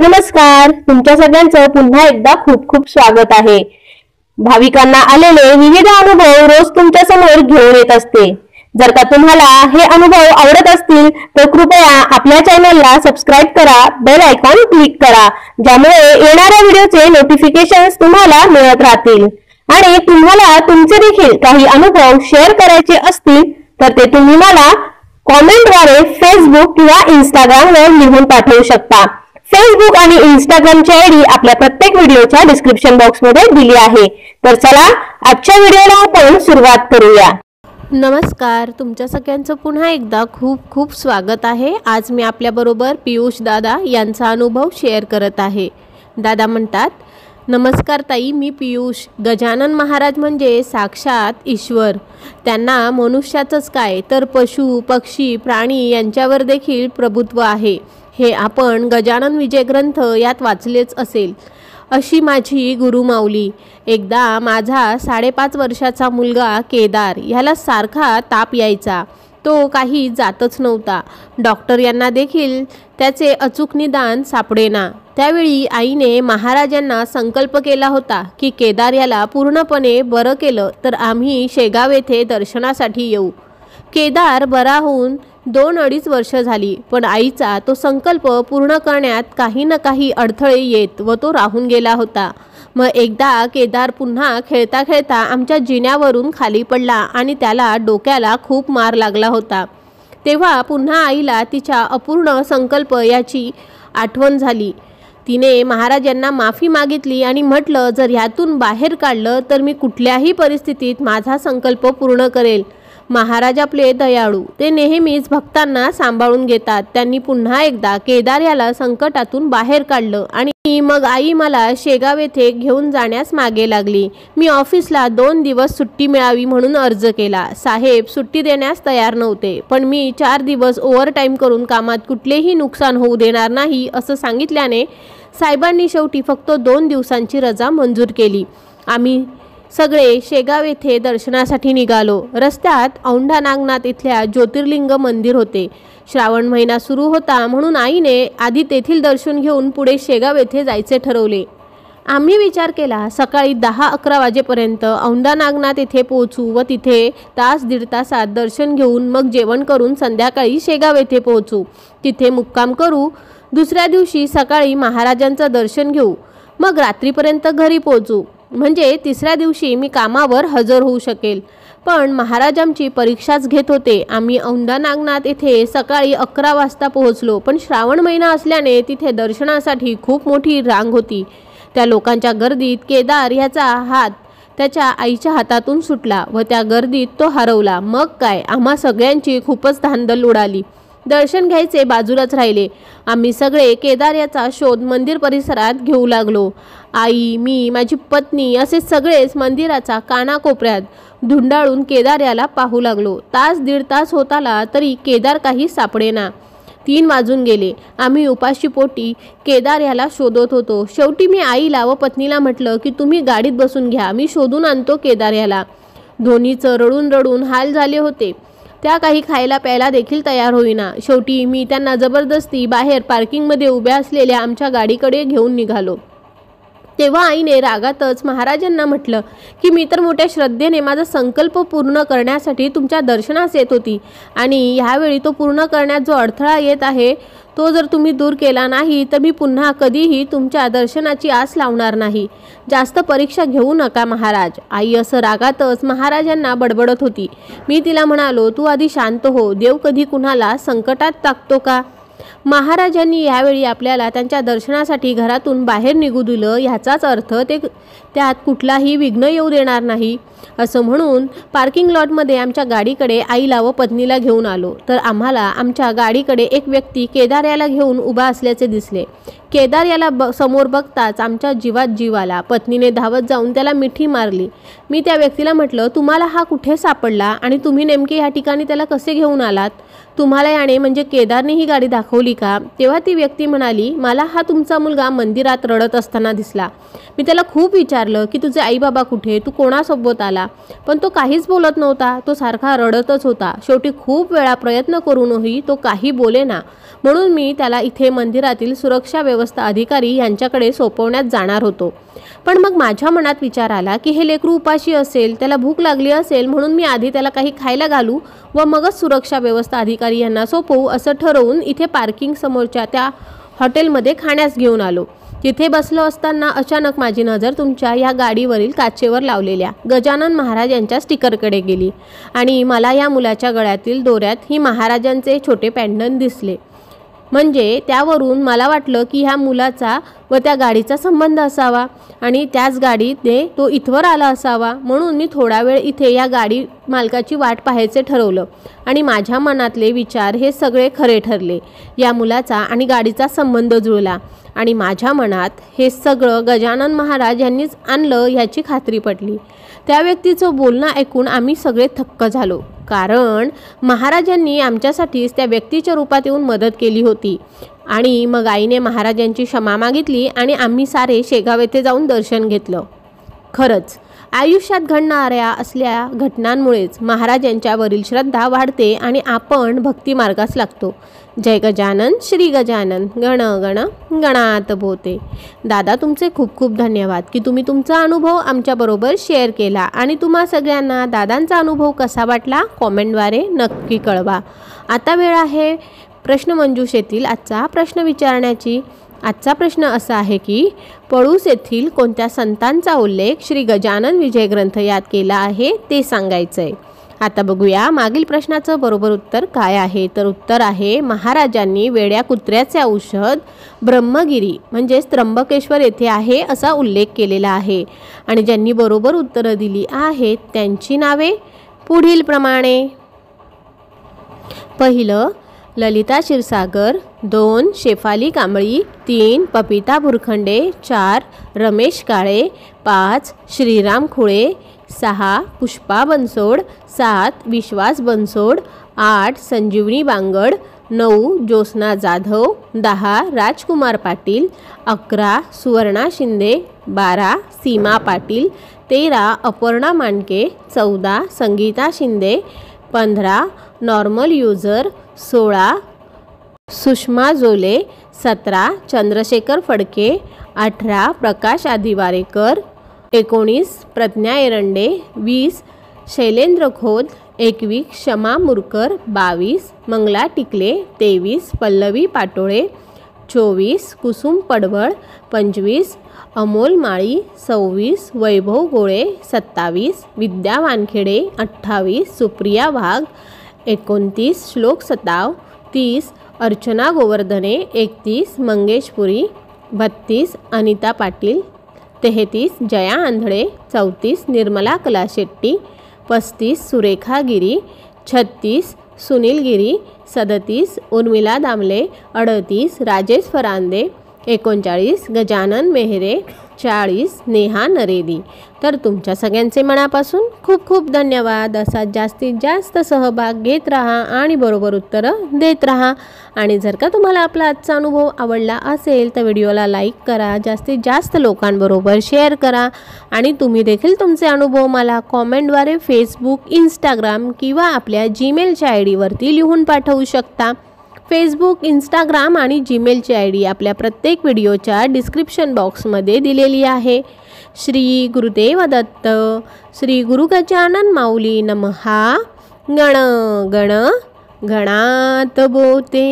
नमस्कार तुमच्या सगळ्यांचं पुन्हा एकदा खूप खूप स्वागत आहे. भाविकांना आलेले विविध अनुभव रोज तुमच्यासमोर घेऊन येत असते. जर का तुम्हाला हे अनुभव आवडत असतील तर कृपया आपल्या चॅनलला सबस्क्राईब करा बेल आयकॉन क्लिक करा ज्यामुळे येणाऱ्या व्हिडिओचे नोटिफिकेशन तुम्हाला मिळत राहतील. आणि तुम्हाला तुमचे देखील काही अनुभव शेअर करायचे असतील तर ते तुम्ही मला कॉमेंटद्वारे फेसबुक किंवा इंस्टाग्रामवर लिहून पाठवू शकता. फेसबुक आणि इंस्टाग्रामची आयडी आपल्या प्रत्येक व्हिडिओच्या डिस्क्रिप्शन बॉक्समध्ये दिली आहे. तर चला आजच्या व्हिडिओला आपण सुरुवात करूया. नमस्कार तुमच्या सगळ्यांचं पुन्हा एकदा खूप खूप स्वागत आहे. आज मी आपल्याबरोबर पियुष दादा यांचा अनुभव शेअर करत आहे. दादा म्हणतात नमस्कार ताई मी पियुष. गजानन महाराज म्हणजे साक्षात ईश्वर. त्यांना मनुष्याचंच काय तर पशु पक्षी प्राणी यांच्यावर देखील प्रभुत्व आहे. हे आपण गजानन विजय ग्रंथ यात वाचलेच असेल. अशी माझी गुरुमाऊली एकदा माझा साडेपाच वर्षाचा मुलगा केदार ह्याला सारखा ताप यायचा. तो काही जातच नव्हता. डॉक्टर यांना देखील त्याचे अचूक निदान सापडेना. त्यावेळी आईने महाराजांना संकल्प केला होता की केदार याला पूर्णपणे बरं केलं तर आम्ही शेगाव येथे दर्शनासाठी येऊ. केदार बरा होऊन दोन अडीच वर्ष झाली. पण आईचा तो संकल्प पूर्ण करण्यात काही ना काही अडथळे येत व तो राहून गेला होता. मग एकदा केदार पुन्हा खेळता खेळता आमच्या जिन्यावरून खाली पडला आणि त्याला डोक्याला खूप मार लागला होता. तेव्हा पुन्हा आईला तिच्या अपूर्ण संकल्प याची आठवण झाली. तिने महाराजांना माफी मागितली आणि म्हटलं जर ह्यातून बाहेर काढलं तर मी कुठल्याही परिस्थितीत माझा संकल्प पूर्ण करेल. महाराज आपले दयाळू. ते नेहमीच भक्तांना सांभाळून घेतात. त्यांनी पुन्हा एकदा केदार याला संकटातून बाहेर काढलं आणि मग आई मला शेगाव येथे घेऊन जाण्यास मागे लागली. मी ऑफिसला दोन दिवस सुट्टी मिळावी म्हणून अर्ज केला. साहेब सुट्टी देण्यास तयार नव्हते पण मी चार दिवस ओव्हरटाईम करून कामात कुठलेही नुकसान होऊ देणार नाही असं सांगितल्याने साहेबांनी शेवटी फक्त दोन दिवसांची रजा मंजूर केली. आम्ही सगळे शेगाव येथे दर्शनासाठी निघालो. रस्त्यात औंढा नागनाथ इथल्या ज्योतिर्लिंग मंदिर होते. श्रावण महिना सुरू होता म्हणून आईने आधी तेथील दर्शन घेऊन पुढे शेगाव येथे जायचे ठरवले. आम्ही विचार केला सकाळी दहा अकरा वाजेपर्यंत औंढा नागनाथ येथे पोहोचू व तिथे तास दीड तासात दर्शन घेऊन मग जेवण करून संध्याकाळी शेगाव येथे पोहोचू. तिथे मुक्काम करू दुसऱ्या दिवशी सकाळी महाराजांचं दर्शन घेऊ मग रात्रीपर्यंत घरी पोहोचू. म्हणजे तिसऱ्या दिवशी मी कामावर हजर होऊ शकेल. पण महाराज आमची परीक्षाच घेत होते. आम्ही औंधा नागनाथ येथे सकाळी अकरा वाजता पोहोचलो. पण श्रावण महिना असल्याने तिथे दर्शनासाठी खूप मोठी रांग होती. त्या लोकांच्या गर्दीत केदार ह्याचा हात त्याच्या आईच्या हातातून सुटला व त्या गर्दीत तो हरवला. मग काय? आम्हा सगळ्यांची खूपच धांदल उडाली. दर्शन घ्यायचे बाजूलाच राहिले. आम्ही सगळे केदार याचा शोध मंदिर परिसरात घेऊ लागलो. आई मी माझी पत्नी असे सगळेच मंदिराचा कानाकोपऱ्यात धुंडाळून केदार याला पाहू लागलो. तास दीड तास होत आला तरी केदार काही सापडेना. तीन वाजून गेले. आम्ही उपाशी पोटी केदार याला शोधत होतो. शेवटी मी आईला व पत्नीला म्हटलं की तुम्ही गाडीत बसून घ्या. मी शोधून आणतो केदार याला. धोनीचं रडून रडून हाल झाले होते. त्या काही खायला प्यायला देखील तयार होईना. शेवटी मी त्यांना जबरदस्ती बाहेर पार्किंगमध्ये उभ्या असलेल्या आमच्या गाडीकडे घेऊन निघालो. तेव्हा आईने रागातच महाराजांना म्हटलं की मी तर मोठ्या श्रद्धेने माझा संकल्प पूर्ण करण्यासाठी तुमच्या दर्शनास येत होती आणि ह्यावेळी तो पूर्ण करण्यात जो अडथळा येत आहे तो जर तुम्ही दूर केला नाही तर मी पुन्हा कधीही तुमच्या दर्शनाची आस लावणार नाही. जास्त परीक्षा घेऊ नका महाराज. आई असं रागातच महाराजांना बडबडत होती. मी तिला म्हणालो तू आधी शांत हो देव कधी कुणाला संकटात टाकतो का? महाराजांनी यावेळी आपल्याला त्यांच्या दर्शनासाठी घरातून बाहेर निघू दिलं. ह्याचाच अर्थ ते त्यात कुठलाही विघ्न येऊ देणार नाही. असं म्हणून पार्किंग लॉटमध्ये आमच्या गाडीकडे आईला व पत्नीला घेऊन आलो. तर आम्हाला आमच्या गाडीकडे एक व्यक्ती केदार याला घेऊन उभा असल्याचे दिसले. केदार याला ब समोर बघताच आमच्या जीवात जीव आला. पत्नीने धावत जाऊन त्याला मिठी मारली. मी त्या व्यक्तीला म्हटलं तुम्हाला हा कुठे सापडला? आणि तुम्ही नेमके ह्या ठिकाणी त्याला कसे घेऊन आलात? तुम्हाला याने म्हणजे केदारने ही गाडी दाखवली का? तेव्हा ती व्यक्ती म्हणाली मला हा तुमचा मुलगा मंदिरात रडत असताना दिसला. मी त्याला खूप विचारलं की तुझे आई बाबा कुठे? तू कोणासोबत आला? पण तो काहीच बोलत नव्हता. तो सारखा रडतच होता. शेवटी खूप वेळा प्रयत्न करूनही तो काही बोले ना. म्हणून मी त्याला इथे मंदिरातील सुरक्षा व्यवस्था अधिकारी यांच्याकडे सोपवण्यात जाणार होतो. पण मग माझ्या मनात विचार आला की हे लेकरू उपाशी असेल त्याला भूक लागली असेल म्हणून मी आधी त्याला काही खायला घालू व मगच सुरक्षा व्यवस्था अधिकारी यांना सोपवू असं ठरवून इथे पार्किंग समोरच्या त्या हॉटेलमध्ये खाण्यास घेऊन आलो. तिथे बसलो असताना अचानक माझी नजर तुमच्या या गाडीवरील काचेवर लावलेल्या गजानन महाराज यांच्या स्टिकरकडे गेली आणि मला या मुलाच्या गळ्यातील दोऱ्यात ही महाराजांचे छोटे पॅन्डन दिसले. म्हणजे त्यावरून मला वाटलं की ह्या मुलाचा व त्या गाडीचा संबंध असावा. आणि त्याच गाडीने तो इथवर आला असावा. म्हणून मी थोडा वेळ इथे या गाडी मालकाची वाट पाहायचे ठरवलं. आणि माझ्या मनातले विचार हे सगळे खरे ठरले. या मुलाचा आणि गाडीचा संबंध जुळला. आणि माझ्या मनात हे सगळं गजानन महाराज यांनीच आणलं ह्याची खात्री पटली. त्या व्यक्तीचं बोलणं ऐकून आम्ही सगळे थक्क झालो. कारण महाराजांनी आमच्यासाठीच त्या व्यक्तीच्या रूपात येऊन मदत केली होती. आणि मग आईने महाराजांची क्षमा मागितली आणि आम्ही सारे शेगाव येथे जाऊन दर्शन घेतलं. खरंच आयुष्यात घडणाऱ्या असल्या घटनांमुळेच महाराजांच्यावरील श्रद्धा वाढते आणि आपण भक्ती मार्गास लागतो. जय गजानन श्री गजानन गण गण गणात बोते दादा तुमचे खूप खूप धन्यवाद की तुम्ही तुमचा अनुभव आमच्याबरोबर शेअर केला आणि तुम्हा सगळ्यांना दादांचा अनुभव कसा वाटला कॉमेंटद्वारे नक्की कळवा. आता वेळ आहे प्रश्नमंजूषेतील आजचा प्रश्न विचारण्याची. आजचा प्रश्न असा आहे की पळूस येथील कोणत्या संतांचा उल्लेख श्री गजानन विजय ग्रंथ यात केला आहे ते सांगायचं आहे आता बघूया मागील प्रश्नाचं बरोबर उत्तर काय आहे. तर उत्तर आहे महाराजांनी वेड्या कुत्र्याचे औषध ब्रह्मगिरी म्हणजेच त्र्यंबकेश्वर येथे आहे असा उल्लेख केलेला आहे. आणि ज्यांनी बरोबर उत्तरं दिली आहेत त्यांची नावे? पुढीलप्रमाणे पहिलं ललिता क्षीरसागर दोन शेफाली कांबळी. तीन पपिता भुरखंडे चार रमेश काळे. पाच श्रीराम खुळे. सहा पुष्पा बनसोड. सात विश्वास बनसोड. आठ संजीवनी बांगड. नऊ ज्योत्स्ना जाधव. दहा राजकुमार पाटील. अकरा सुवर्णा शिंदे. बारा सीमा पाटील. तेरा अपर्णा मांडके. चौदा संगीता शिंदे. पंधरा नॉर्मल युजर. सोळा सुषमा जोले सतरा चंद्रशेखर फडके अठरा प्रकाश आदिवारेकर एकोणीस प्रज्ञा एरंडे वीस शैलेंद्र खोत एकवीस क्षमा मुरकर बावीस मंगला टिकले तेवीस पल्लवी पाटोळे चोवीस कुसुम पडवळ पंचवीस अमोल माळी सव्वीस वैभव गोळे सत्तावीस विद्या वानखेडे अठ्ठावीस सुप्रिया वाघ एकोणतीस श्लोक सताव तीस अर्चना गोवर्धने एकतीस मंगेशपुरी बत्तीस अनिता पाटील तेहतीस जया आंधळे चौतीस निर्मला कलाशेट्टी पस्तीस सुरेखा गिरी छत्तीस सुनील गिरी सदतीस उर्मिला दामले अडतीस राजेश फरांदे एकोणचाळीस गजानन मेहरे चाळीस नेहा नरेदी. तर तुमच्या सगळ्यांचे मनापासून खूप खूप धन्यवाद. असा जास्तीत जास्त सहभाग घेत राहा आणि बरोबर उत्तरं देत राहा. आणि जर का तुम्हाला आपला आजचा अनुभव आवडला असेल तर व्हिडिओला लाईक करा जास्तीत जास्त लोकांबरोबर शेअर करा. आणि तुम्ही देखील तुमचे अनुभव मला कॉमेंटद्वारे फेसबुक इंस्टाग्राम किंवा आपल्या जीमेलच्या आय डीवरती लिहून पाठवू शकता. फेसबुक इंस्टाग्राम आणि जीमेलची आय डी आपल्या प्रत्येक व्हिडिओच्या डिस्क्रिप्शन बॉक्समध्ये दिलेली आहे. श्री गुरुदेव दत्त श्री गुरु गजानन माऊली नमहा. गण गण गणात बोते.